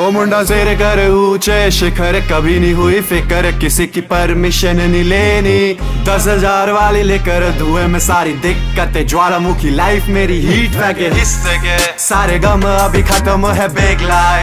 ओ मुंडा शेर कर ऊँचे शिखर कभी नहीं हुई फिकर किसी की परमिशन नहीं लेनी। दस हज़ार वाली लेकर धुएँ में सारी दिक्कतें ज्वालामुखी लाइफ मेरी हीट वैगे हिस्से के सारे गम अभी खत्म है बेग लाइफ